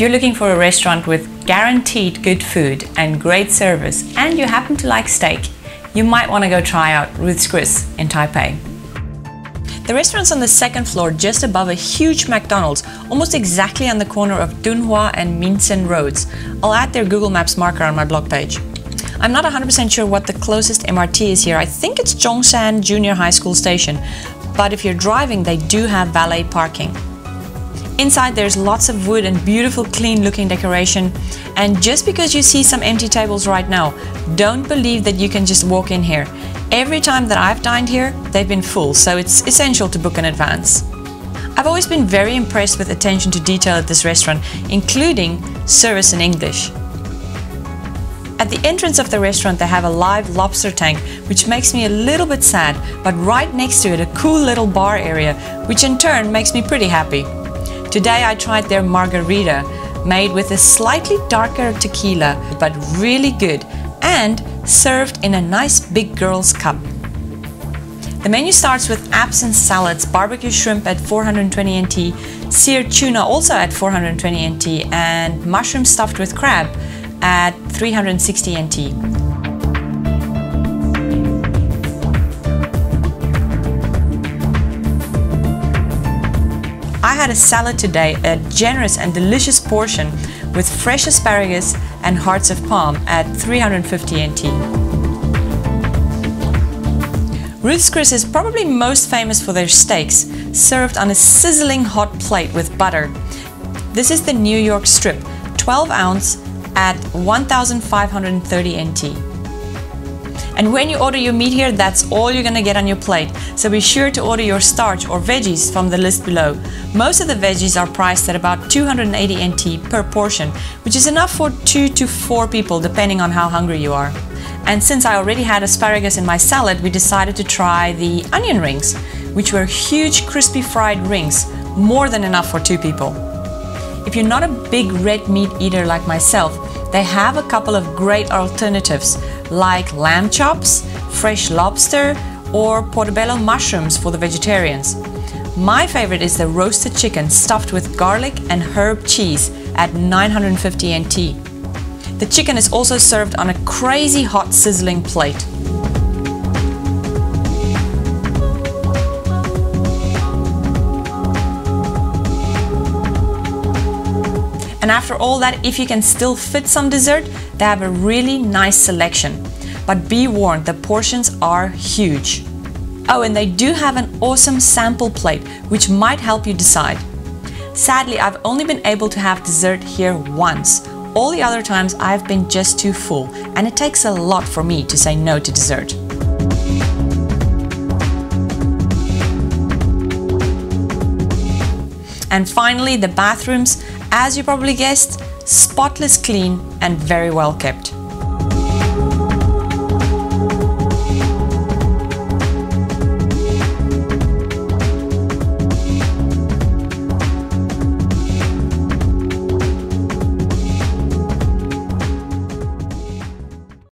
If you're looking for a restaurant with guaranteed good food and great service, and you happen to like steak, you might want to go try out Ruth's Chris in Taipei. The restaurant's on the second floor just above a huge McDonald's, almost exactly on the corner of Dunhua and Minsheng roads. I'll add their Google Maps marker on my blog page. I'm not 100% sure what the closest MRT is here. I think it's Zhongshan Junior High School station, but if you're driving, they do have valet parking. Inside there's lots of wood and beautiful clean looking decoration and just because you see some empty tables right now, don't believe that you can just walk in here. Every time that I've dined here, they've been full, so it's essential to book in advance. I've always been very impressed with attention to detail at this restaurant, including service in English. At the entrance of the restaurant they have a live lobster tank, which makes me a little bit sad, but right next to it a cool little bar area, which in turn makes me pretty happy. Today I tried their margarita, made with a slightly darker tequila, but really good, and served in a nice big girl's cup. The menu starts with absinthe salads, barbecue shrimp at 420 NT, seared tuna also at 420 NT, and mushroom stuffed with crab at 360 NT. Had a salad today, a generous and delicious portion with fresh asparagus and hearts of palm at 350 NT. Ruth's Chris is probably most famous for their steaks, served on a sizzling hot plate with butter. This is the New York strip, 12 ounce at 1530 NT. And when you order your meat here, that's all you're gonna get on your plate. So be sure to order your starch or veggies from the list below. Most of the veggies are priced at about 280 NT per portion, which is enough for two to four people depending on how hungry you are. And since I already had asparagus in my salad, we decided to try the onion rings, which were huge crispy fried rings, more than enough for two people. If you're not a big red meat eater like myself, they have a couple of great alternatives like lamb chops, fresh lobster, or portobello mushrooms for the vegetarians. My favorite is the roasted chicken stuffed with garlic and herb cheese at 950 NT. The chicken is also served on a crazy hot sizzling plate. And after all that, if you can still fit some dessert, they have a really nice selection. But be warned, the portions are huge. Oh, and they do have an awesome sample plate, which might help you decide. Sadly, I've only been able to have dessert here once. All the other times I've been just too full, and it takes a lot for me to say no to dessert. And finally, the bathrooms, as you probably guessed, spotless clean and very well kept.